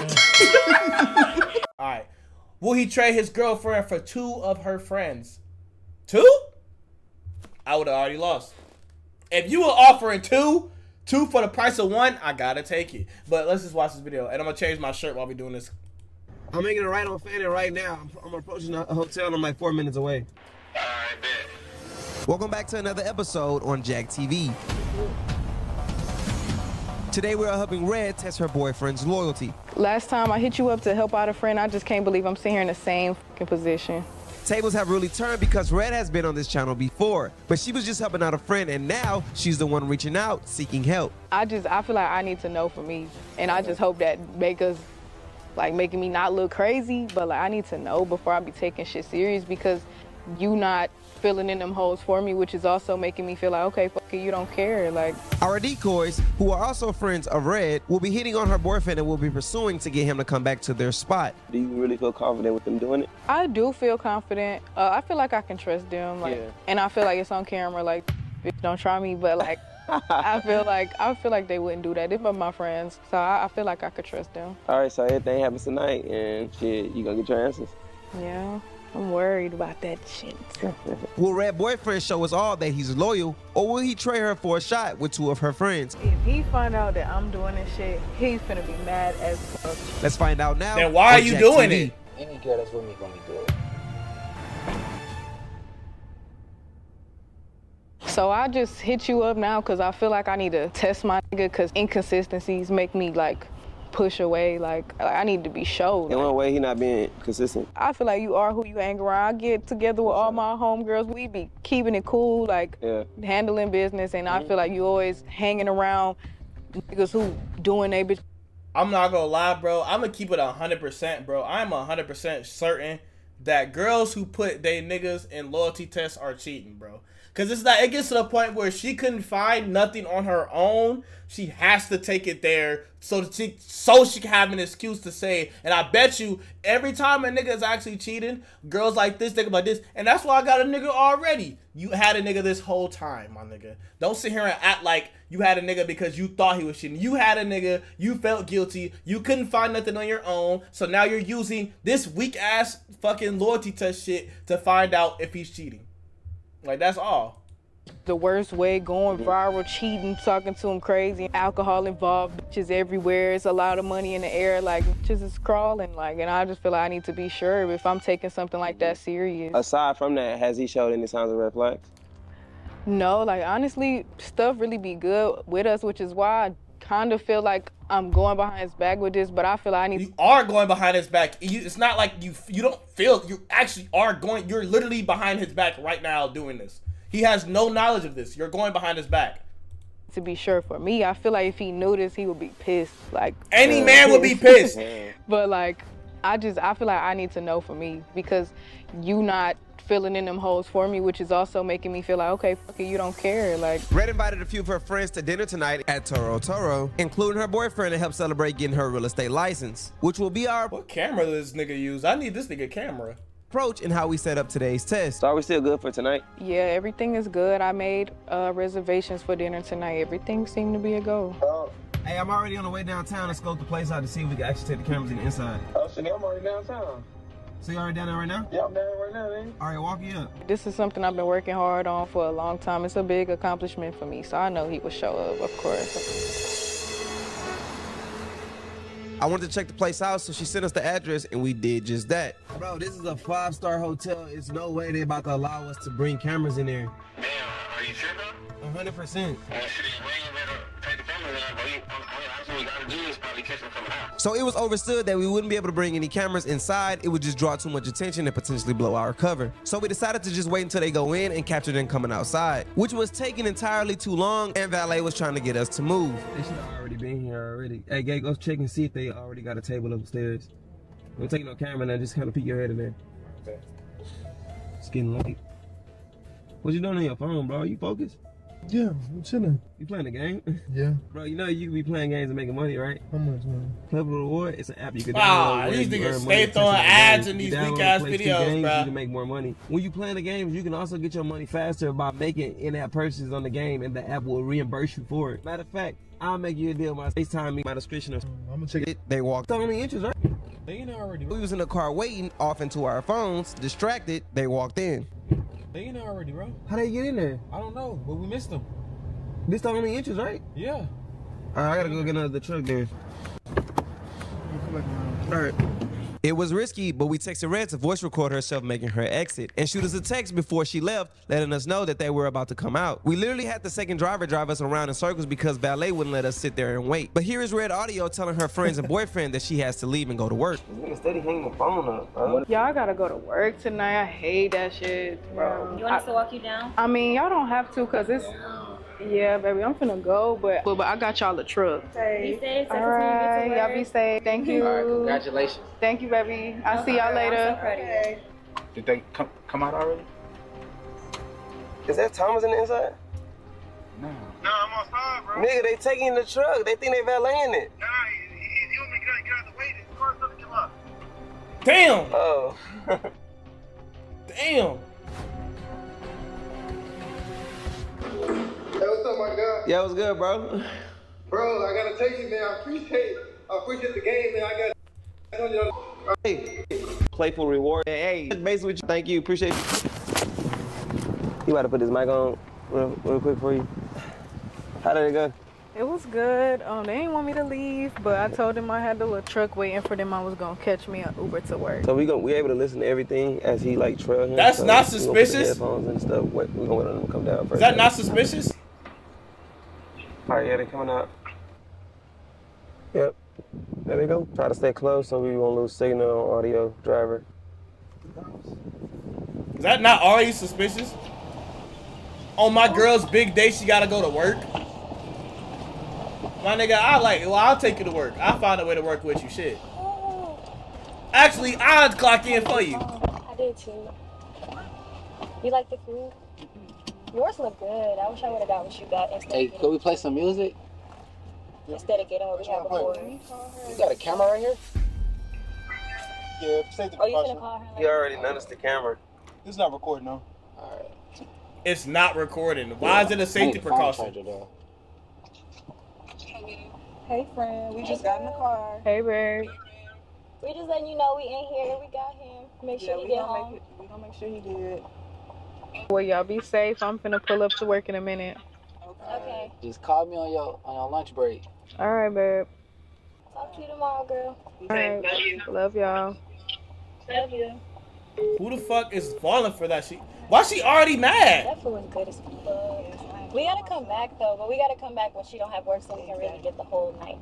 All right. Will he trade his girlfriend for two of her friends? Two? I would have already lost. If you were offering two, two for the price of one, I gotta take it. But let's just watch this video, and I'm gonna change my shirt while we're doing this. I'm making a right on Fannin right now. I'm, I'm approaching a hotel and I'm like four minutes away. Alright, bet. Welcome back to another episode on Jack TV. Today we are helping Red test her boyfriend's loyalty. Last time I hit you up to help out a friend, I just can't believe I'm sitting here in the same fucking position. Tables have really turned because Red has been on this channel before, but she was just helping out a friend and now she's the one reaching out, seeking help. I just I feel like I need to know for me, and I just hope that make us like making me not look crazy, but like I need to know before I be taking shit serious because you not filling in them holes for me, which is also making me feel like okay, fuck it, you don't care. Like Our decoys, who are also friends of Red, will be hitting on her boyfriend and will be pursuing to get him to come back to their spot. Do you really feel confident with them doing it? I do feel confident. Uh, I feel like I can trust them. Like, Yeah. and I feel like it's on camera. Like, bitch, don't try me, but like. I feel like I feel like they wouldn't do that. They're my friends, so I, I feel like I could trust them. All right, so everything happens tonight, and shit, you gonna get your answers. Yeah, I'm worried about that shit. Will Red boyfriend show us all that he's loyal, or will he trade her for a shot with two of her friends? If he find out that I'm doing this shit, he's gonna be mad as fuck. Let's find out now. Then why are you Jack doing TV. it? Any girl that's with me gonna be good. So I just hit you up now because I feel like I need to test my nigga because inconsistencies make me like push away. Like, like I need to be showed. In Like, one way, he not being consistent. I feel like you are who you hang around. I get together with all my homegirls. We be keeping it cool, like Yeah. handling business, and I mm-hmm. feel like you always hanging around niggas who doing they bitch. I'm not gonna lie, bro. I'm gonna keep it hundred percent, bro. I'm hundred percent certain that girls who put they niggas in loyalty tests are cheating, bro. Cause it's like it gets to the point where she couldn't find nothing on her own. She has to take it there so that she so she can have an excuse to say. And I bet you every time a nigga is actually cheating, girls like this, nigga about this, and that's why I got a nigga already. You had a nigga this whole time, my nigga. Don't sit here and act like you had a nigga because you thought he was cheating. You had a nigga, you felt guilty, you couldn't find nothing on your own, so now you're using this weak ass fucking loyalty test shit to find out if he's cheating. Like that's all. the worst way, going viral, cheating, talking to him crazy, alcohol involved, bitches everywhere. It's a lot of money in the air, like bitches is crawling, like, and I just feel like I need to be sure if I'm taking something like that serious. Aside from that, has he showed any signs of red flags? No, like honestly, stuff really be good with us, which is why I kind of feel like I'm going behind his back with this, but I feel like I need You are going behind his back. You, it's not like you you don't feel you actually are going. You're literally behind his back right now doing this. He has no knowledge of this. You're going behind his back. to be sure for me. I feel like if he knew this, he would be pissed. Like, Any uh, man would be pissed. but like, I just I feel like I need to know for me because you not filling in them holes for me, which is also making me feel like okay, fuck it, you don't care. Like, Red invited a few of her friends to dinner tonight at Toro Toro, including her boyfriend to help celebrate getting her real estate license, which will be our What camera does this nigga use? I need this nigga camera. approach and how we set up today's test. So are we still good for tonight? yeah, everything is good. I made uh, reservations for dinner tonight. Everything seemed to be a go. Hey, I'm already on the way downtown to scope the place out to see if we can actually take the cameras in the inside. Oh, shit, I'm already downtown. So you already down there right now? Yeah, I'm down right now, man. All right, walk you up. This is something I've been working hard on for a long time. It's a big accomplishment for me, so I know he will show up, of course. I wanted to check the place out, so she sent us the address, and we did just that. Bro, this is a five-star hotel. It's no way they're about to allow us to bring cameras in there. Damn, are you tripping? 100%. So it was understood that we wouldn't be able to bring any cameras inside. It would just draw too much attention and potentially blow our cover. So we decided to just wait until they go in and capture them coming outside, which was taking entirely too long, and Valet was trying to get us to move. They should have already been here already. Hey, Gay, go check and see if they already got a table upstairs. Don't take no camera now, just kind of peek your head in there. It's getting late. What you doing on your phone, bro? You focused? Yeah, I'm chilling. You playing the game? Yeah. Bro, you know you can be playing games and making money, right? How much, man? Clever Reward, it's an app you can download. Ah, where these you niggas earn stay money touching throwing ads game. in these download weak-ass videos, games, bruh. You can make more money. When you playing the games, you can also get your money faster by making in-app purchases on the game, and the app will reimburse you for it. Matter of fact, I'll make you a deal. My FaceTime me, my description. Of I'm gonna check it. it. They walked. It's only interest, right? They ain't already. We was in the car waiting, off into our phones, distracted. They walked in. They in there already, bro. How they get in there? I don't know, but we missed them. This the only interest, right? Yeah. All right, I gotta go get another truck then. All right. It was risky, but we texted Red to voice record herself making her exit and shoot us a text before she left, letting us know that they were about to come out. We literally had the second driver drive us around in circles because valet wouldn't let us sit there and wait. But here is Red audio telling her friends and boyfriend that she has to leave and go to work. Nigga steady hanging the phone up, bro. Y'all gotta go to work tonight. I hate that shit, bro. You want us to walk you down? I mean, y'all don't have to, cause it's. Yeah, baby, I'm finna go, but but, but I got y'all a truck. Be safe. Text us All when you get right, to y'all be safe. Thank you. All right, congratulations. Thank you, baby. I'll see y'all later. so proud. Did they come come out already? Is that Thomas in the inside? No, No. I'm on outside, bro. Nigga, they taking the truck. They think they valeting it. Nah, he, he, he, he want me to get, get out the way. This car's gonna come up. Damn, Oh. damn. What's up, my guy? Yeah, it was good, bro. Bro, I gotta tell you, man, I appreciate, I appreciate the game, man. I got, you know, Hey, playful reward. Hey, hey, basically, with you. thank you, appreciate you. You about to put this mic on real, real quick for you. How did it go? It was good. Um, they didn't want me to leave, but I told them I had the little truck waiting for them. I was gonna catch me an Uber to work. So we gon' we able to listen to everything as he like trail him. That's so not we gonna put the suspicious. Headphones and stuff. Wait, we gonna wait on them to come down first. Is that not suspicious? All right, yeah, they coming out. Yep. There we go. Try to stay close so we won't lose signal on audio driver. Is that not already suspicious? On my girl's big day, she gotta go to work. My nigga, I like. It. Well, I'll take you to work. I'll find a way to work with you. Shit. Actually, I'd clock in for you. I did too. You like the food? Yours look good. I wish I would have got what you got instead, Hey, could we play some music? getting, instead of getting what we had before. You got a camera right here? yeah, safety Oh, you finna call her? He already noticed the camera. It's not recording, though. Alright. It's not recording. Why is it a safety Need precaution? charger, though. Hey, friend. We just got in the car. Hey, babe. We just letting you know we in here. We got him. Make sure he get home. we gonna make sure he good. Well, y'all be safe. I'm finna pull up to work in a minute. Okay. Just call me on your on your lunch break. All right, babe. Talk to you tomorrow, girl. All right. Love y'all. Love you. Who the fuck is falling for that She Why she already mad? That food was good as fuck. We gotta come back though, but we gotta come back when she don't have work so we can really get the whole night.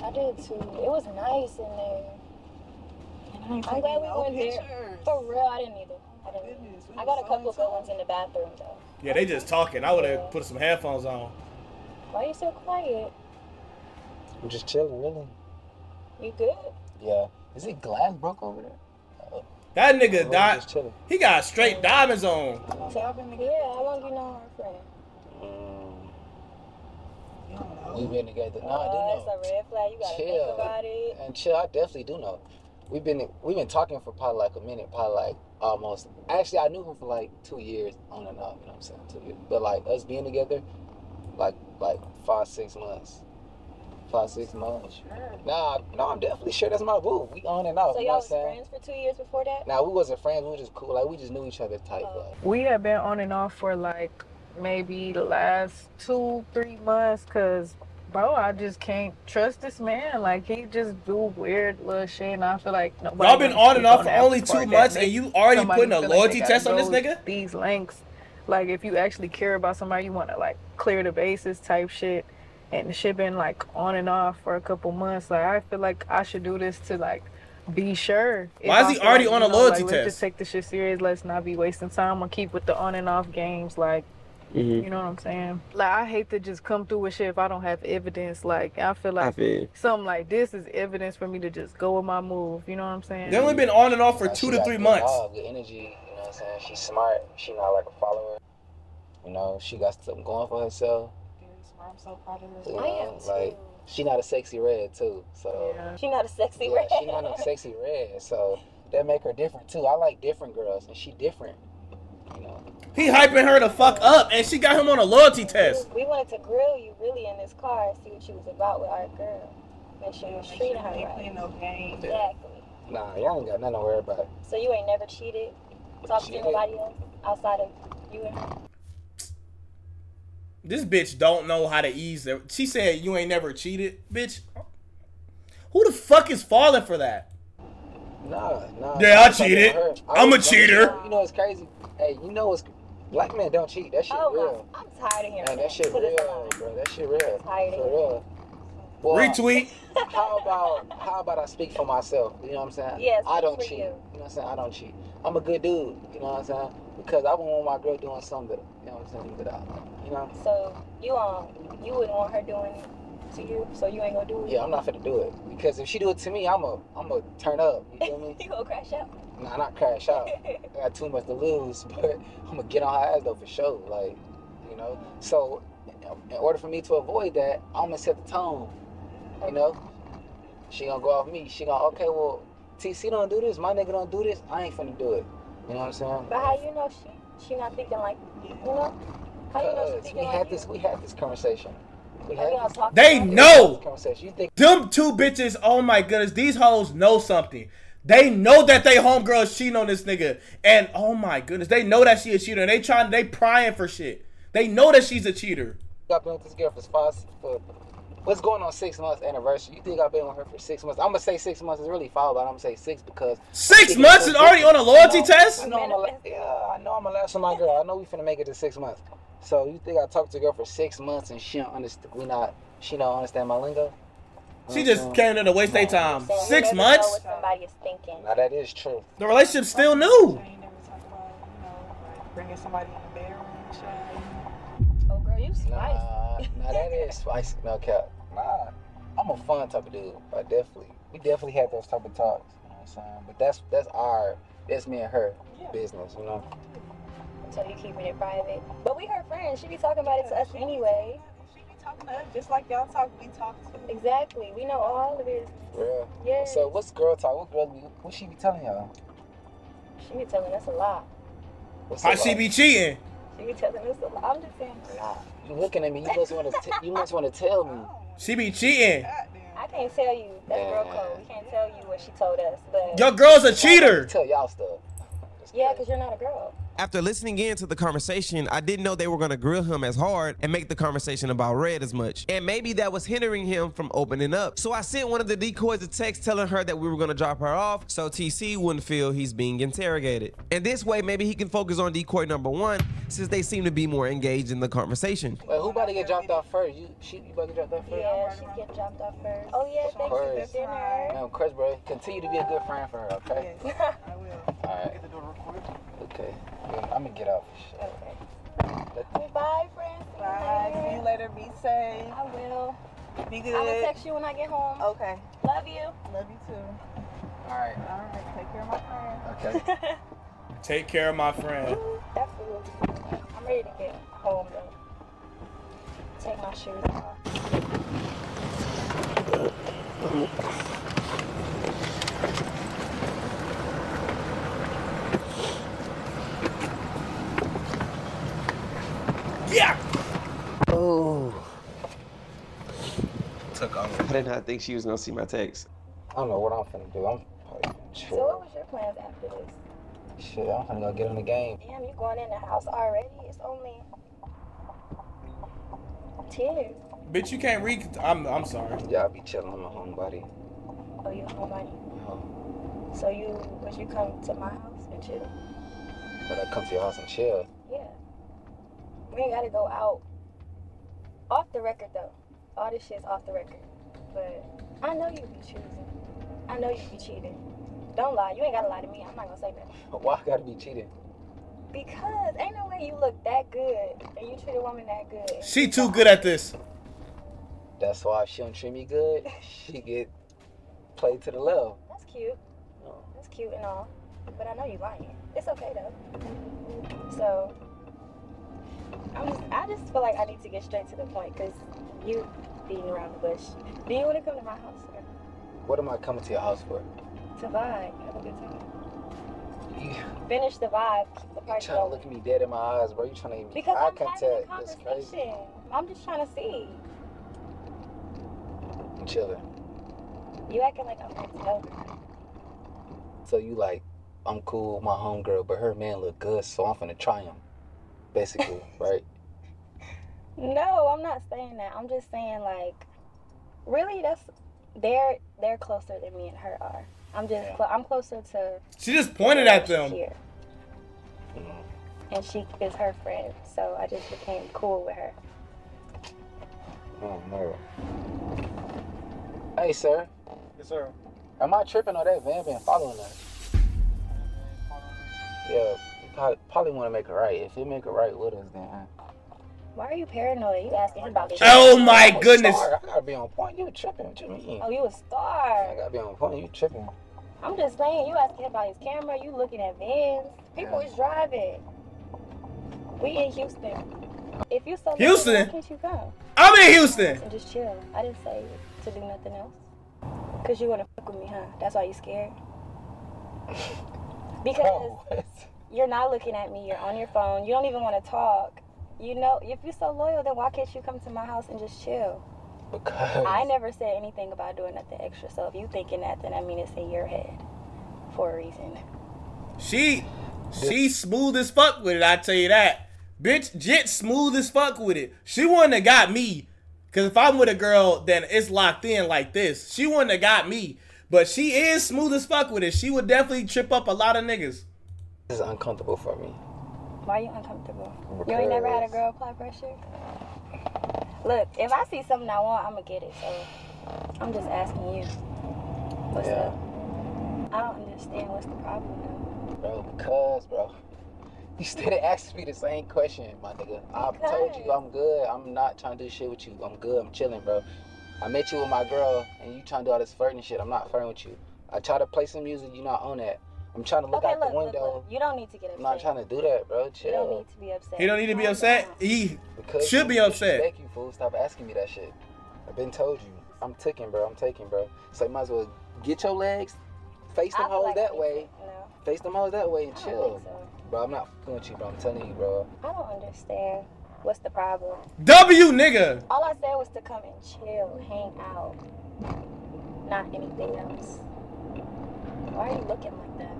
I did too. It was nice in there. I'm glad we went there. For real, I didn't either. I didn't. I got a couple of good ones in the bathroom though. Yeah, they just talking. I would have put some headphones on. Why are you so quiet? I'm just chilling, really. You good? Yeah. Is it glass broke over there? That nigga I'm died. just chilling. He got straight diamonds on. So, yeah, how long you know her friend? We've been together. No, I oh, do that's a red flag. You gotta Chill. think about it. And chill, I definitely do know. We've been we've been talking for probably like a minute, probably like almost. Actually, I knew him for like two years on and off. You know what I'm saying? Two years. But like us being together, like like five six months. Five six months. Nah, no, I'm definitely sure that's my boo. We on and off. So you know y'all what was I'm saying? friends for two years before that? Now we wasn't friends. We were just cool. Like we just knew each other type. Oh. Like, We have been on and off for like maybe the last two, three months, cause bro, I just can't trust this man. Like he just do weird little shit, and I feel like nobody. Y'all been on and off for only two months, and you already putting a feel like loyalty test on this nigga? These links, like if you actually care about somebody, you want to like clear the bases type shit. And the shit been like on and off for a couple months. Like I feel like I should do this to like be sure. If Why is he already like, on a know, loyalty like, Let's test? just take the shit serious. Let's not be wasting time. I'll keep with the on and off games. Like Mm-hmm. you know what I'm saying? Like I hate to just come through with shit if I don't have evidence. Like I feel I like feel something like this is evidence for me to just go with my move. You know what I'm saying? They only been on and off for like, two she to got three good months. vibe, good energy. You know what I'm saying? She's smart. She's not like a follower. You know, she got something going for herself. I'm so proud of her. You I am know, like she not a Sexyy Red too. So She not a sexy yeah, red. she not a Sexyy Red. So that make her different too. I like different girls, and she different. You know. He hyping her the fuck up, and she got him on a loyalty test. We wanted to grill you really in this car and see what she was about with our girl. Make sure you was treating her ain't right. playing no games. Exactly. Nah, y'all ain't got nothing to worry about. So you ain't never cheated, talked to Cheated. nobody else outside of you and her. This bitch don't know how to ease it. She said you ain't never cheated, bitch. Who the fuck is falling for that? Nah, nah. Yeah, I cheated. I I'm a cheater. You know what's crazy? Hey, you know what's black men don't cheat. That shit Oh real. my, I'm tired of hearing Man, that shit Put us real, bro. That shit real. Tired of For real. Well, Retweet. How about how about I speak for myself? You know what I'm saying? Yes. I don't for cheat. you. You. know what I'm saying? I don't cheat. I'm a good dude. You know what I'm saying? Because I wouldn't want my girl doing something that you know what I'm saying that I, you know. So you um you wouldn't want her doing it to you, so you ain't gonna do it. Yeah, I'm not finna do it because if she do it to me, I'm a I'm a turn up. You feel me? you gonna crash out. Nah, not crash out. I got too much to lose, but I'm gonna get on her ass though for sure. Like, you know. So, in order for me to avoid that, I'm gonna set the tone. You know. She gonna go off me. She gonna okay, well, TC don't do this. My nigga don't do this. I ain't finna do it. You know what I'm saying? But how you know she she not thinking like you know? How you know she thinking we like had you? this. We had this conversation. We How had you gonna this talk They know. Them two bitches, oh my goodness, these hoes know something. They know that they homegirls cheating on this nigga. And oh my goodness, they know that she a cheater. And they trying they prying for shit. They know that she's a cheater. I've been with this girl for five, for what's going on six months anniversary. You think I've been with her for six months? I'm gonna say six months is really foul, but I'm gonna say six because Six months is already on a loyalty I know- test? I know I'm a, yeah, I know I'm a last on my girl. I know we finna make it to six months. So you think I talked to a girl for six months and she don't understand? We not. She don't understand my lingo. She just came there to waste their time. So Six months? what somebody is thinking. Now that is true. The relationship's still new. You never talk about, you know, bringing somebody in the bedroom and shit. Oh girl, you spicy. Nah, nah, that is spicy. No cap. Nah, I'm a fun type of dude. I definitely, we definitely had those type of talks. You know what I'm saying? But that's that's our, that's me and her business. You know. So you keeping it private. But we her friends. She be talking about it to us anyway. She be talking to us just like y'all talk. We talk to. Exactly. We know all of it. Real. Yeah. So what's girl talk? What girl? What she be telling y'all? She be telling us a lot. What's How she like? be cheating? She be telling us a lot. I'm just saying a lot. You looking at me? You must want to. T- you must want to tell me. She be cheating. I can't tell you. That's girl code. We can't tell you what she told us. But Your girl's a cheater. Tell y'all stuff. yeah, because you're not a girl. After listening in to the conversation, I didn't know they were gonna grill him as hard and make the conversation about Red as much. And maybe that was hindering him from opening up. So I sent one of the decoys a text telling her that we were gonna drop her off so TC wouldn't feel he's being interrogated. And this way, maybe he can focus on decoy number one since they seem to be more engaged in the conversation. Wait, who about to get dropped off first? You, she, you about to get dropped off first? Yeah, she's getting dropped off first. Oh yeah, thank you First. for dinner. Man, Chris, bro, continue to be a good friend for her, okay? I will. All right. Okay. Yeah, I'm gonna get out for sure. Bye, friends. Bye. See you later. Be safe. I will. Be I'm good. gonna text you when I get home. Okay. Love you. Love you too. All right. All right. Take care of my friend. Okay. Take care of my friend. Absolutely. I'm ready to get home though. Take my shoes off. Yeah. Oh. Took off. I did not think she was gonna see my text. I don't know what I'm finna do. I'm probably finna So what was your plans after this? Shit, I'm finna go get in the game. Damn, you going in the house already? It's only ten. Bitch, you can't read. I'm I'm sorry. Yeah, I'll be chilling. I'm a homebody. Oh, you homebody. Uh-huh. So you would you come to my house and chill? But I come to your house and chill. Yeah. We ain't gotta go out. Off the record though. All this shit's off the record. But I know you be choosing. I know you be cheating. Don't lie. You ain't gotta lie to me. I'm not gonna say that. Why I gotta be cheating? Because ain't no way you look that good and you treat a woman that good. She too good at this. That's why if she don't treat me good, she get played to the left. That's cute. That's cute and all. but I know you lying. It's okay though. So I'm just, I just feel like I need to get straight to the point because you beating around the bush. Do you want to come to my house or What am I coming to your house for? to vibe? Have a good time. You Finish the vibe. The party trying to look at me dead in my eyes, bro. You trying to me Because eye I'm contact? It's crazy. I'm just trying to see. I'm chilling. You acting like I'm next over. So you like, I'm cool, with my homegirl, but her man look good, so I'm finna try him. Basically, right? No, I'm not saying that. I'm just saying like, really, that's they're they're closer than me and her are. I'm just clo- I'm closer to. She just pointed at them. Here. And she is her friend, so I just became cool with her. Oh no. Hey, sir. Yes, sir. Am I tripping or that van been following us? Yeah, probably, probably want to make it right. If it make it right with us, then. Why are you paranoid? You asking him about this? Oh my I'm goodness. star. I gotta be on point. You tripping? What you mean? Oh, you a star. I gotta be on point. You tripping? I'm just saying, you asking him about his camera. You looking at vans. People is driving. We in Houston. If you so loyal, Houston? why can't you come? I'm in Houston. And just chill. I didn't say to do nothing else. Cause you wanna fuck with me, huh? That's why you scared. Because you're not looking at me. You're on your phone. You don't even want to talk. You know, if you're so loyal, then why can't you come to my house and just chill? Because I never said anything about doing nothing extra. So if you thinking that, then I mean it's in your head for a reason. She she smooth as fuck with it, I tell you that. Bitch, Jit smooth as fuck with it. She wouldn't have got me. Cause if I'm with a girl, then it's locked in like this. She wouldn't have got me. But she is smooth as fuck with it. She would definitely trip up a lot of niggas. This is uncomfortable for me. Why are you uncomfortable? You ain't never had a girl apply pressure? Look, if I see something I want, I'm gonna get it. So I'm just asking you. What's Yeah. up? I don't understand what's the problem though. Bro, because, bro. You still asking me the same question, my nigga. I've told you I'm good. I'm not trying to do shit with you. I'm good. I'm chilling, bro. I met you with my girl, and you trying to do all this flirting shit. I'm not flirting with you. I try to play some music. You not on that. I'm trying to look okay, out look, the window. look. You don't need to get upset. I'm not trying to do that, bro. Chill. You don't need to be upset. He don't need to be upset. He Because should be upset. Thank you, fool. Stop asking me that shit. I've been told you. I'm ticking, bro. I'm taking, bro. So you might as well get your legs, face them feel hoes like that I way, No, face them hoes that way, and chill. so. Bro, I'm not fucking with you, bro. I'm telling you, bro. I don't understand. What's the problem? W nigga. All I said was to come and chill, hang out, not anything else. Why are you looking like that?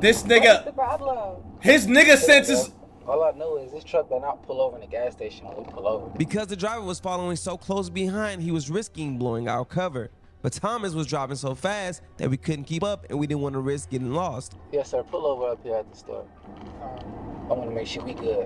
This What's the nigga, problem? his nigga senses. All I know is this truck better not pull over in the gas station when we pull over. Because the driver was following so close behind, he was risking blowing our cover. But Thomas was driving so fast that we couldn't keep up and we didn't want to risk getting lost. Yes, sir. Pull over up here at the store. I want to make sure we good.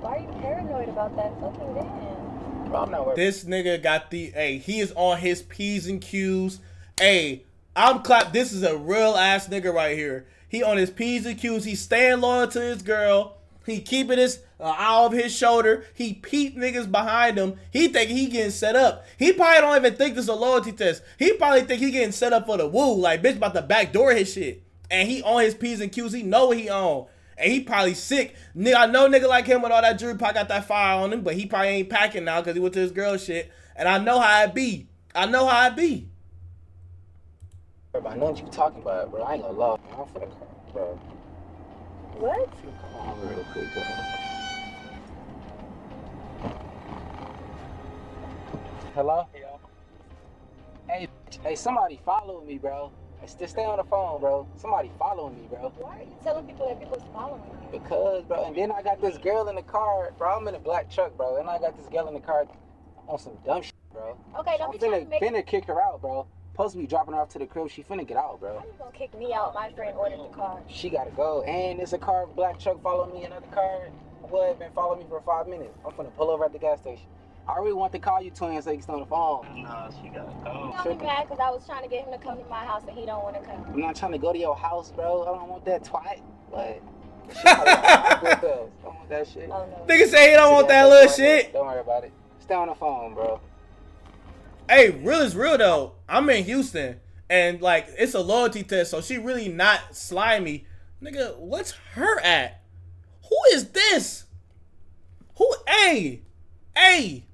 Why are you paranoid about that fucking van? Bro, I'm not worried. This nigga got the hey, he is on his P's and Q's. Hey, I'm clap. This is a real ass nigga right here. He on his P's and Q's. He staying loyal to his girl. He keeping his uh, eye of his shoulder. He peep niggas behind him. He think he getting set up. He probably don't even think this a loyalty test. He probably think he getting set up for the woo. Like bitch about to backdoor his shit. And he on his P's and Q's. He know what he on. And he probably sick. Nigga, I know nigga like him with all that jewelry probably got that fire on him, but he probably ain't packing now because he went to his girl shit. And I know how it be. I know how it be. Bro, I know what you talking about, bro. I ain't gonna lie. I'm for the car, bro. What? Come on real quick, bro. Hello? Hey, hey, somebody follow me, bro. Still stay on the phone, bro. Somebody following me, bro. Why are you telling people that people's following you? Because, bro, and then I got this girl in the car, bro. I'm in a black truck, bro, and I got this girl in the car on some dumb shit, bro. Okay, don't I'm be trying finna, to make finna kick her out, bro. Supposed to be dropping her off to the crib. She finna get out, bro. How you gonna kick me out? My friend ordered the car. She gotta go. And there's a car, black truck following me, another car. What, been following me for five minutes. I'm finna pull over at the gas station. I really want to call you twin so you can stay on the phone. Nah, she gotta go. Don't be mad because I was trying to get him to come to my house and he don't want to come. I'm not trying to go to your house, bro. I don't want that twat. What? She got my bills. I don't want that shit. Oh no. Nigga say he don't want that little shit. Don't worry about it. Stay on the phone, bro. Hey, real is real though. I'm in Houston, and like it's a loyalty test, so she really not slimy. Nigga, what's her at? Who is this? Who? Hey, hey.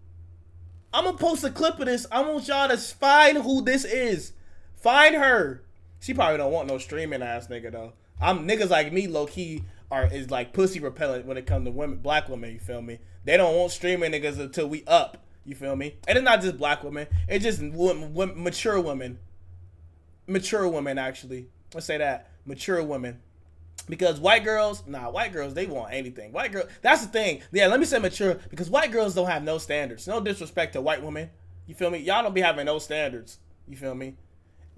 I'm gonna post a clip of this. I want y'all to find who this is. Find her. She probably don't want no streaming ass nigga though. I'm niggas like me, low key, are is like pussy repellent when it comes to women, black women. You feel me? They don't want streaming niggas until we up. You feel me? And it's not just black women. It's just mature women. Mature women, actually. Let's say that mature women. Because white girls, nah, white girls, they want anything. White girl, that's the thing. Yeah, let me say mature because white girls don't have no standards. No disrespect to white women. You feel me? Y'all don't be having no standards. You feel me?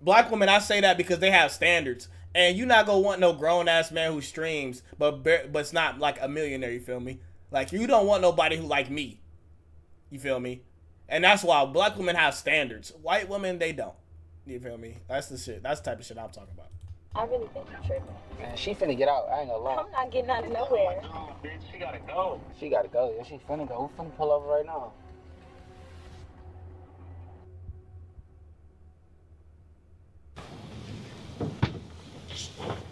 Black women, I say that because they have standards. And you not gonna want no grown ass man who streams, but but it's not like a millionaire. You feel me? Like you don't want nobody who like me. You feel me? And that's why black women have standards. White women they don't. You feel me? That's the shit. That's the type of shit I'm talking about. I really think you're tripping. Man, she finna get out. I ain't gonna lie. I'm not getting out of nowhere. She gotta go. She gotta go. Yeah, she finna go. We finna pull over right now.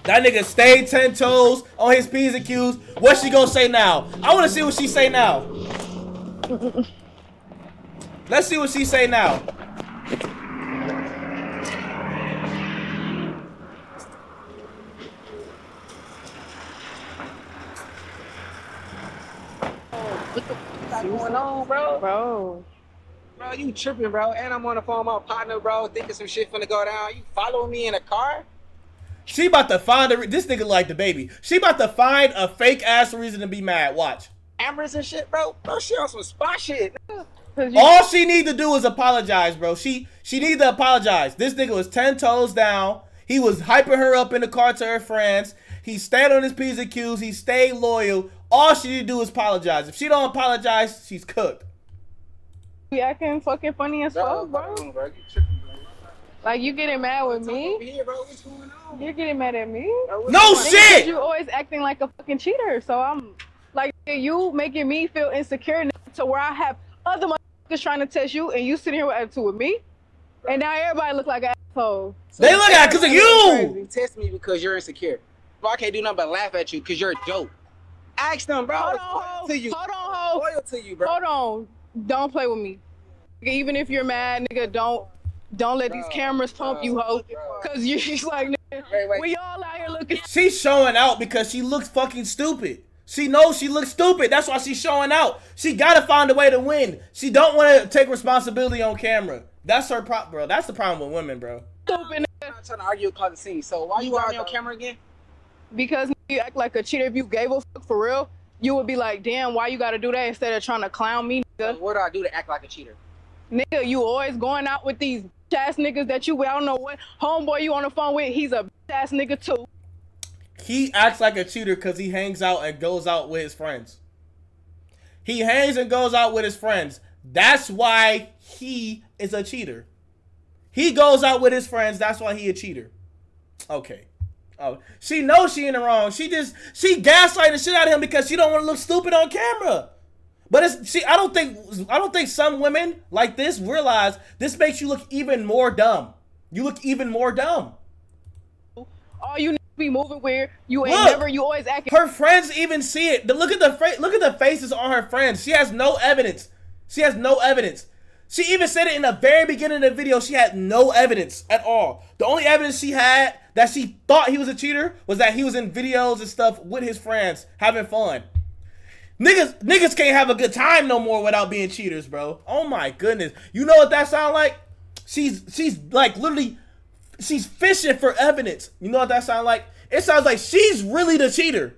That nigga stayed ten toes on his p's and q's. What she gonna say now? I want to see what she say now. Let's see what she say now. What the fuck going on, bro? Bro. Bro, you tripping, bro. And I'm on the phone with my partner, bro, thinking some shit finna go down. You following me in a car? She about to find a re- this nigga like the baby. She about to find a fake ass reason to be mad. Watch. Cameras and shit, bro. Bro, she on some spot shit. All she need to do is apologize, bro. She she need to apologize. This nigga was ten toes down. He was hyping her up in the car to her friends. He stayed on his p's and q's. He stayed loyal. All she need to do is apologize. If she don't apologize, she's cooked. You acting fucking funny as fuck, bro. Bro, you tripping, bro. Like you getting mad with me? here, bro. What's going on? You're getting mad at me? No shit! You always acting like a fucking cheater. So I'm like you making me feel insecure to where I have other motherfuckers trying to test you, and you sitting here with attitude with me, and now everybody look like an asshole. They look at because of you. You test me because you're insecure. Bro, I can't do nothing but laugh at you because you're a joke. Ask them, bro. Hold on, loyal ho. to you. Hold on, ho. Loyal to you, bro. Hold on. Don't play with me. Even if you're mad, nigga, don't don't let these cameras pump you, ho. Cause you just like, nigga, Wait, wait. we all out here looking. She's showing out because she looks fucking stupid. She knows she looks stupid. That's why she's showing out. She gotta find a way to win. She don't want to take responsibility on camera. That's her problem, bro. That's the problem with women, bro. Stupid. I'm not trying to argue with the scene. So why you got me on camera again? Because you act like a cheater. If you gave a fuck for real, you would be like, damn, why you gotta do that instead of trying to clown me, nigga. what do I do to act like a cheater? Nigga, you always going out with these ass niggas that you, I don't know what homeboy you on the phone with. He's a ass nigga too. He acts like a cheater because he hangs out and goes out with his friends. He hangs and goes out with his friends. That's why he is a cheater. He goes out with his friends. That's why he a cheater. Okay. Oh, she knows she in the wrong. She just she gaslighting the shit out of him because she don't want to look stupid on camera. But it's she. I don't think I don't think some women like this realize this makes you look even more dumb. You look even more dumb. All you be moving weird. You ain't Look. never. You always acting. Her friends even see it. The- Look at the look at the faces on her friends. She has no evidence. She has no evidence. She even said it in the very beginning of the video. She had no evidence at all. The only evidence she had that she thought he was a cheater was that he was in videos and stuff with his friends having fun. Niggas, niggas can't have a good time no more without being cheaters, bro. Oh my goodness. You know what that sound like? She's she's like literally she's fishing for evidence. You know what that sound like? It sounds like she's really the cheater.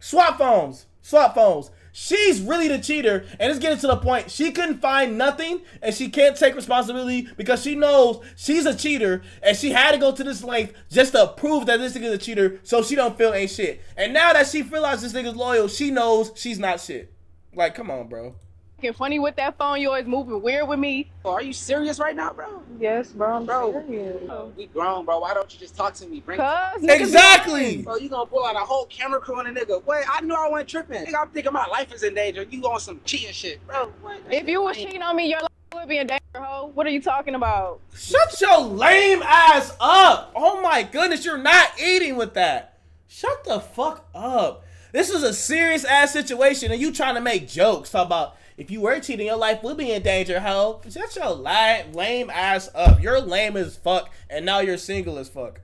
Swap phones. Swap phones. She's really the cheater, and it's getting to the point she couldn't find nothing, and she can't take responsibility because she knows she's a cheater, and she had to go to this length just to prove that this nigga's a cheater, so she don't feel ain't shit. And now that she realizes this nigga's loyal, she knows she's not shit. Like, come on, bro. Acting funny with that phone. You always moving weird with me. Are you serious right now, bro? Yes, bro. I'm Bro. serious. We grown, bro. Why don't you just talk to me? Bring Cause niggas Exactly. lying. Bro, you gonna pull out a whole camera crew on a nigga. Wait, I knew I wasn't tripping. Nigga, I'm thinking my life is in danger. You on some cheating shit, bro. What? If you was cheating on me, your life would be in danger, hoe. What are you talking about? Shut your lame ass up. Oh my goodness, you're not eating with that. Shut the fuck up. This is a serious ass situation and you trying to make jokes. Talk about if you were cheating, your life would be in danger, hoe. Shut your lame, lame ass up. You're lame as fuck and now you're single as fuck.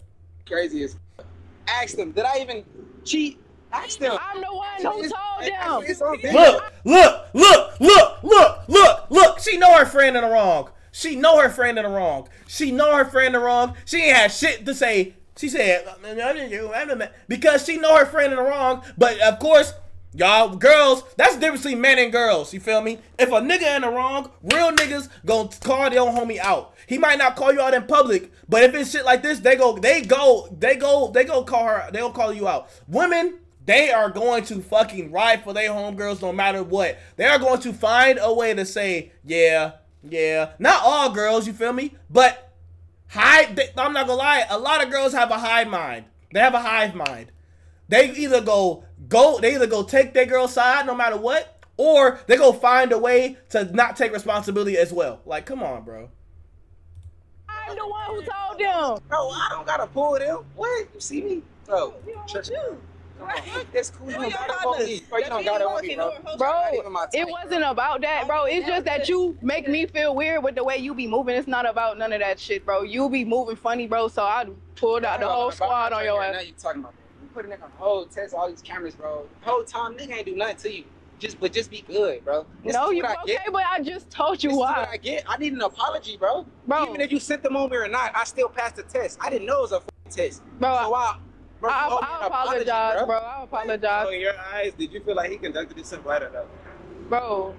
Crazy as. fuck. Ask them. Did I even cheat? Ask them. I'm the one who It's- told it's- it's them. on video. Look, look, look, look, look, look, look. She know her friend in the wrong. She know her friend in the wrong. She know her friend in the wrong. She ain't had shit to say. She said uh, because she know her friend in the wrong. But of course, y'all girls, that's the difference between men and girls. You feel me? If a nigga in the wrong, real niggas gonna call their own homie out. He might not call you out in public, but if it's shit like this, they go, they go, they go, they go call her. They will call you out. Women, they are going to fucking ride for their homegirls no matter what. They are going to find a way to say, yeah, yeah. Not all girls, you feel me? But hide. They, I'm not gonna lie. A lot of girls have a hive mind. They have a hive mind. They either go go. They either go take their girl's side no matter what, or they go find a way to not take responsibility as well. Like, come on, bro. I'm the one who told them. Bro, I don't gotta pull them. What? You see me? Bro, trust me. Come on. That's cool. You don't gotta hold me. Bro, you don't gotta hold me, bro. Bro, Not even my it wasn't about that, bro. It's just that you make me feel weird with the way you be moving. It's not about none of that shit, bro. You be moving funny, bro. So I pulled out the whole squad on your ass. Now ass. you talking about you put a nigga on hold, test all these cameras, bro. Whole time nigga ain't do nothing to you. Just but just be good, bro. This No, you okay? get. But I just told you This is why. what I get. I need an apology, bro. Bro. Even if you sent them me or not, I still passed the test. I didn't know it was a test. Bro, so I, bro, I, me I an apology, apologize, bro. I apologize, So in your eyes, did you feel like he conducted himself right or no? bro.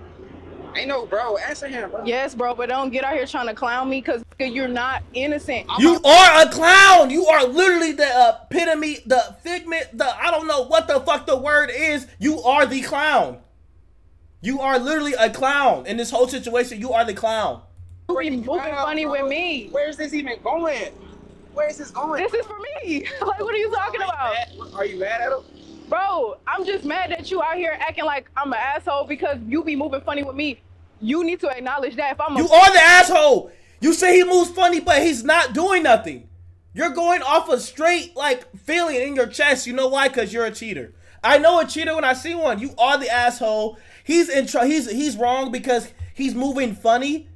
Ain't no bro. Answer him, bro. Yes, bro. But don't get out here trying to clown me, cause you're not innocent. You are a clown. You are literally the uh, epitome, the figment, the I don't know what the fuck the word is. You are the clown. You are literally a clown in this whole situation. You are the clown. You be moving funny with me. Where's this even going? Where is this going? This is for me. like, what are you talking about? Are you mad at him? Bro, I'm just mad that you out here acting like I'm an asshole because you be moving funny with me. You need to acknowledge that. If I'm a You are the asshole. You say he moves funny, but he's not doing nothing. You're going off a straight like feeling in your chest. You know why? Because you're a cheater. I know a cheater when I see one. You are the asshole. He's in tr- he's he's wrong because he's moving funny,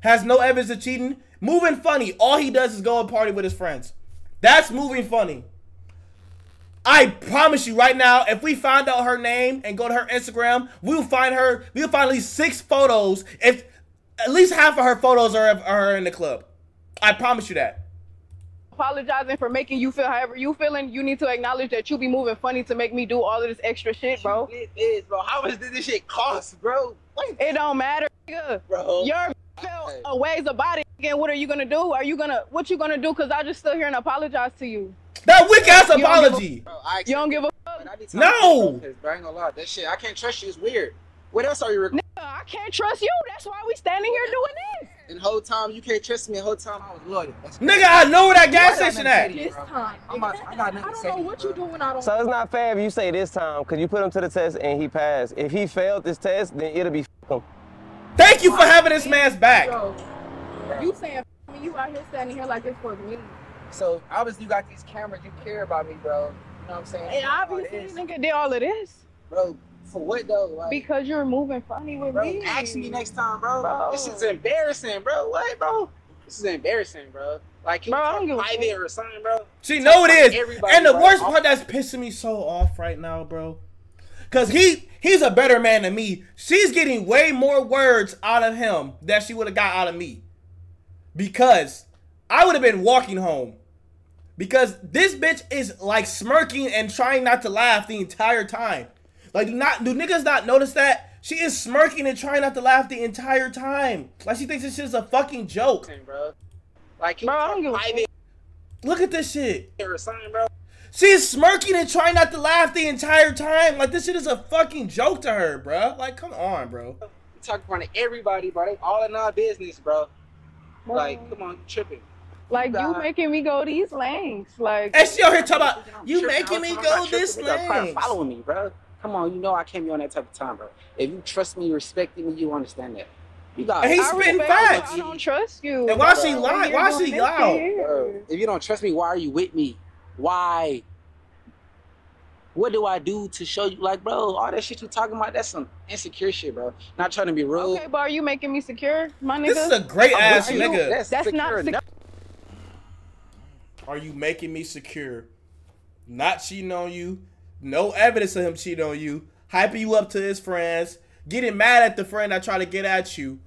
has no evidence of cheating. Moving funny. All he does is go and party with his friends. That's moving funny. I promise you right now, if we find out her name and go to her Instagram, we will find her. We will find at least six photos. If at least half of her photos are of her in the club, I promise you that. apologizing for making you feel however you feeling, you need to acknowledge that you be moving funny to make me do all of this extra shit, bro. It is, bro. How much did this shit cost, bro? What? It don't matter, nigga. Bro. Your feel a ways about it. Again, what are you gonna do? Are you gonna what you gonna do? Cause I just stood here and apologize to you. That weak ass You don't a- apology. You don't give a But I be No! telling you, bro, I ain't gonna lie. That shit, I can't trust you. It's weird. What else are you recording? nigga. I can't trust you. That's why we standing here doing this. And whole time you can't trust me. The whole time I was loyal. Nigga, I know where that gas station at. to say to you, bro. time. I'm not- I got nothing to I don't know you, what bro. you doing. I don't. So it's not fair if you say this time, because you put him to the test and he passed. If he failed this test, then it'll be f- him. Thank you for having this man's back. Bro, you saying me? You out here standing here like it's for me? So obviously you got these cameras. You care about me, bro. You know what I'm saying? And All obviously, this. this nigga did all of this bro. For what though? Like, because you're moving funny with bro, me. ask me next time, bro. Bro. This is embarrassing, bro. What, bro? This is embarrassing, bro. Like, can Bro, you don't give private or something, bro? She know it is. And the bro. worst part that's pissing me so off right now, bro. Cause he he's a better man than me. She's getting way more words out of him than she would have got out of me. Because I would have been walking home. Because this bitch is like smirking and trying not to laugh the entire time. Like do not do niggas not notice that? She is smirking and trying not to laugh the entire time. Like she thinks this shit is a fucking joke. Bro. Like, can Bro, I don't give a Look at this shit. or something. She's smirking and trying not to laugh the entire time. Like this shit is a fucking joke to her, bro. Like, come on, bro. You talk in front of everybody, bro. They all in our business, bro. Like, come on, you tripping. Like you God. making me go these lengths. Like And she out here talking about you making me go this You gotta try to length. Follow me, bro. Come on, you know I can't be on that type of time, bro. If you trust me, respect me, you understand that. You got. And he's I spitting facts. I don't trust you. And why she Bro, lie? you're Why gonna she miss loud? if you don't trust me, why are you with me? Why? What do I do to show you? Like, bro, all that shit you talking about, that's some insecure shit, bro. Not trying to be rude. Okay, but are you making me secure, my nigga? This is a great I'm ass with you. nigga. That's, That's not secure. sec- No- Are you making me secure? Not cheating on you. No evidence of him cheating on you. Hyping you up to his friends. Getting mad at the friend that tried to get at you.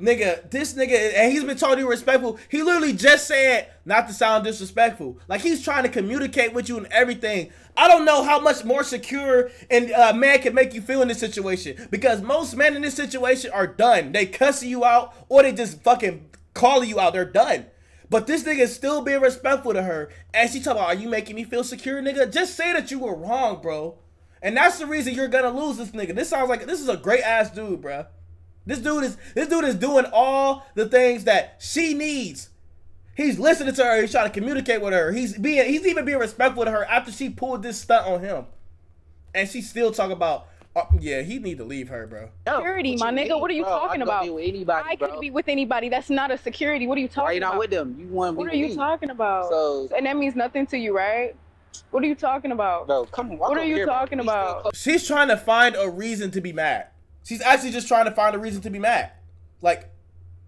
Nigga, this nigga, and he's been totally respectful. He literally just said, not to sound disrespectful. Like he's trying to communicate with you and everything. I don't know how much more secure and uh, man can make you feel in this situation. Because most men in this situation are done. They cussing you out or they just fucking calling you out. They're done. But this nigga is still being respectful to her. And she talking about, are you making me feel secure, nigga? Just say that you were wrong, bro. And that's the reason you're gonna lose this nigga. This sounds like this is a great ass dude, bro. This dude is this dude is doing all the things that she needs. He's listening to her. He's trying to communicate with her. He's being he's even being respectful to her after she pulled this stunt on him. And she still talking about, oh, yeah, he need to leave her, bro. No, security, my nigga. mean, What are you bro? I talking could about? Be with anybody, I bro. can be with anybody. That's not a security. What are you talking Why you not about? with them? You want to be What are you me. talking about? So, and that means nothing to you, right? What are you talking about? bro, come on. walk What are you here, talking We still about? She's trying to find a reason to be mad. She's actually just trying to find a reason to be mad. Like,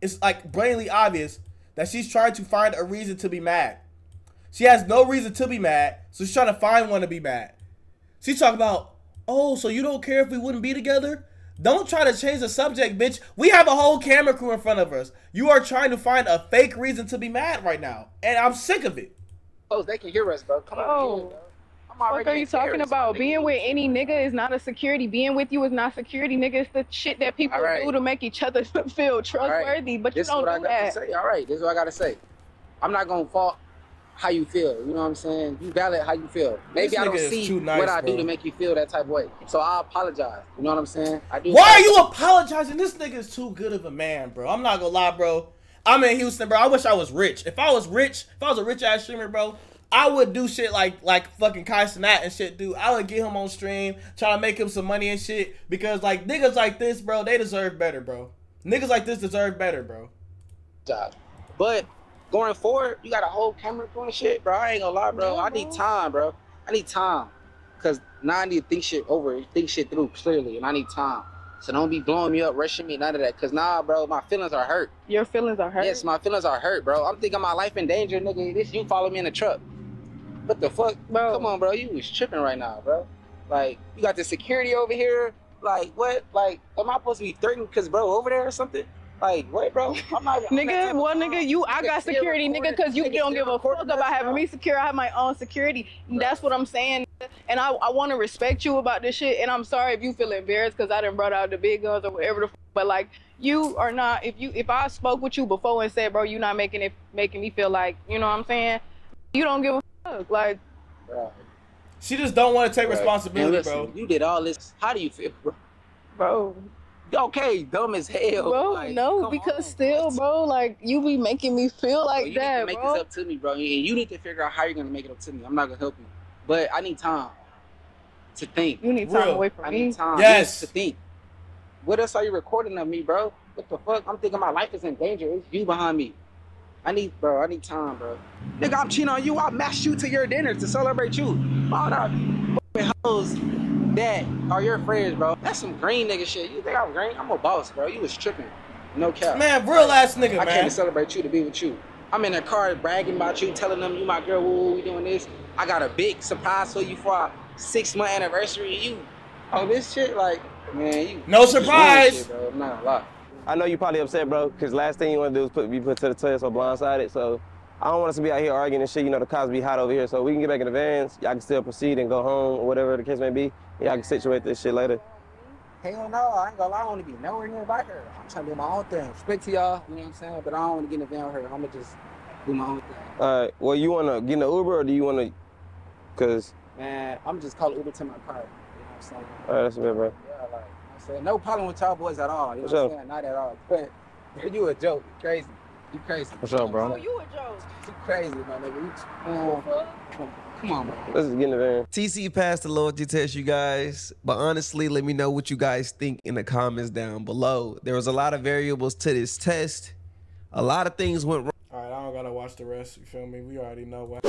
it's like blatantly obvious that she's trying to find a reason to be mad. She has no reason to be mad, so she's trying to find one to be mad. She's talking about, oh, so you don't care if we wouldn't be together? Don't try to change the subject, bitch. We have a whole camera crew in front of us. You are trying to find a fake reason to be mad right now, and I'm sick of it. Oh, They can hear us, bro. Come on, oh. What already are you talking about? my Being with any nigga is not a security. Being with you is not security, nigga. It's the shit that people All right. do to make each other feel trustworthy. But you This is don't what I do got that. to say. All right, this is what I got to say. I'm not gonna fault how you feel. You know what I'm saying? You valid how you feel. Maybe This I don't see too nice, what I do to make you feel that type of way. So I apologize. You know what I'm saying? I do. Why are you apologizing? This nigga is too good of a man, bro. I'm not gonna lie, bro. I'm in Houston, bro. I wish I was rich. If I was rich, if I was a rich ass streamer, bro, I would do shit like like fucking Kai Cenat and shit, dude. I would get him on stream, try to make him some money and shit. Because like niggas like this, bro, they deserve better, bro. Niggas like this deserve better, bro. job. But going forward, you got a whole camera crew and shit, bro. I ain't gonna lie, bro. I need time, bro. I need time. Cause now I need to think shit over, think shit through clearly, and I need time. So don't be blowing me up, rushing me, none of that. Cause nah, bro, my feelings are hurt. Your feelings are hurt. Yes, my feelings are hurt, bro. I'm thinking my life in danger, nigga. This you follow me in the truck. What the fuck? Bro. Come on, bro. You was tripping right now, bro. Like, you got the security over here. Like, what? Like, am I supposed to be threatened because bro over there or something? Like, what, bro? I'm not. I'm Nigga, type of well, nigga, you, I Nigga, got still security, nigga, because you nigga, don't give a fuck about us, having me secure. I have my own security. That's what I'm saying. And I, I want to respect you about this shit. And I'm sorry if you feel embarrassed because I didn't brought out the big guns or whatever the. F- but like, you are not. If you, if I spoke with you before and said, bro, you're not making it, making me feel like, you know what I'm saying? You don't give a fuck. Like, Bro. She just don't want to take Right. responsibility, listen, bro. You did all this. How do you feel, bro? bro, Okay, dumb as hell. bro, Like, no, because on, still, bro, like you be making me feel like Bro, you that, need to make bro. this up to me, bro. And you need to figure out how you're gonna make it up to me. I'm not gonna help you, but I need time to think. You need time Real. away I from me. need time Yes. to think. What else are you recording of me, bro? What the fuck? I'm thinking my life is in danger. It's you behind me. I need, bro. I need time, bro. Nigga, I'm cheating on you. I matched you to your dinner to celebrate you. All fucking hoes that are your friends, bro. That's some green nigga shit. You think I'm green? I'm a boss, bro. You was tripping. No cap. Man, real ass nigga, I came to celebrate you to be with you. I'm in a car bragging about you, telling them you my girl, woo, we doing this. I got a big surprise for you for our six month anniversary. You, oh this shit, like, man, you. No surprise. shit, bro. I'm not gonna lie. I know you probably upset, bro, because last thing you want to do is put be put to the test or blindsided. So I don't want us to be out here arguing and shit. You know, the cops be hot over here. So we can get back in the vans. Y'all can still proceed and go home or whatever the case may be. Y'all can situate this shit later. Hell no, I ain't gonna lie. I want to be nowhere near by her. I'm trying to do my own thing. Respect to y'all, you know what I'm saying? But I don't want to get in the van with her. I'm gonna just do my own thing. All right. Well, you want to get in the Uber or do you want to? Cause Man, I'm just calling Uber to my car. You know what I'm saying? all right, that's a bit, bro. Saying? No problem with y'all boys at all. You know For what I'm sure. saying? Not at all. But you a joke. You crazy. You crazy. What's up, bro. Oh, you a joke. You crazy, my nigga. You, man, Come on, bro. Let's get in the van. TC passed the loyalty test, you guys. But honestly, let me know what you guys think in the comments down below. There was a lot of variables to this test. A lot of things went wrong. All right, I don't gotta watch the rest. You feel me? We already know what.